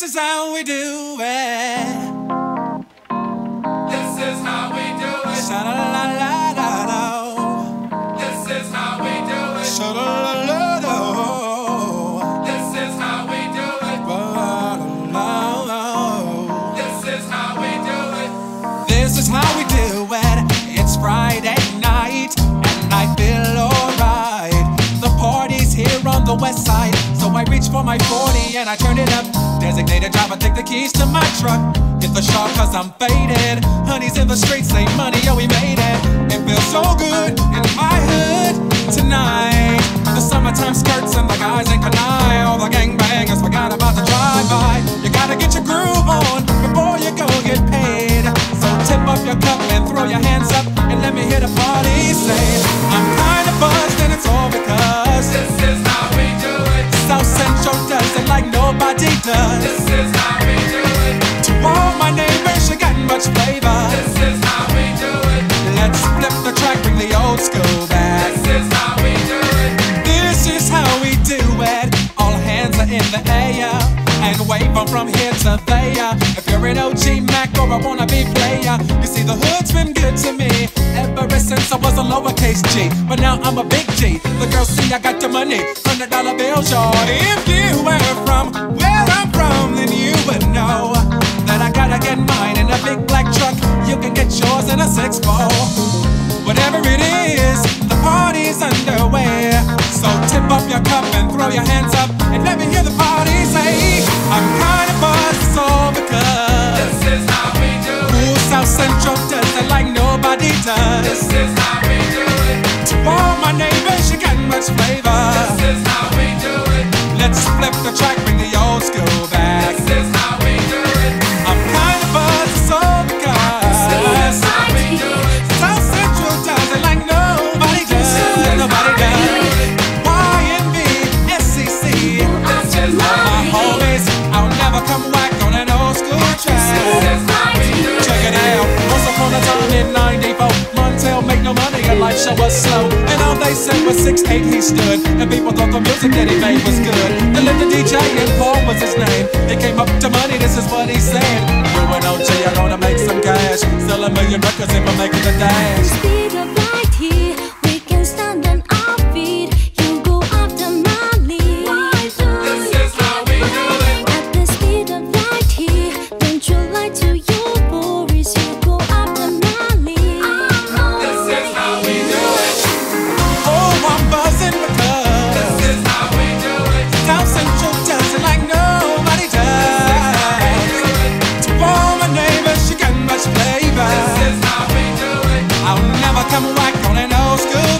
This is how we do it. This is how we do it. Sha la la la la la. This is how we do it. Sha la la la la. This is how we do it. Ba la la. This is how we do it. This is how we do it. It's Friday night and I feel alright. The party's here on the west side, so I reach for my 40 and I turn it up. Designated driver, take the keys to my truck. Hit the shop cause I'm faded. Honey's in the streets, say money, yo, we made it. It feels so good in my hood tonight. The summertime skirts and there. If you're an OG Mac or a wannabe player, you see the hood's been good to me ever since I was a lowercase G. But now I'm a big G. The girls see I got the money, hundred dollar bills, y'all. If you were from where I'm from, then you would know that I gotta get mine in a big black truck. You can get yours in a six four. Whatever it is, the party's underway. Much flavor. This is how we do it. Let's flip the track, bring the old school back. This is how we do it. I'm kind of buzzed, it's all because How we do it. South Central does it like nobody does. Nobody does. YNB, SCC. This is how my we do it. homies, I'll never come whack on an old school This is how we do it. Check it out. Once upon a time in 94, Montel make no money and life show was slow. They said was 6'8 he stood. And people thought the music that he made was good. The DJ and Paul was his name. He came up to money, this is what he said. And OG are gonna make some cash. Sell a million records and we're making the dash. come back on an old school